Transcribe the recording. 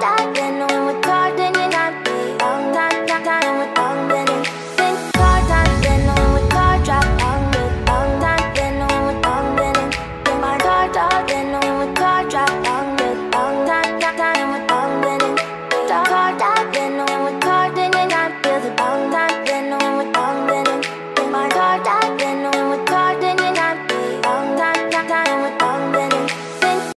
that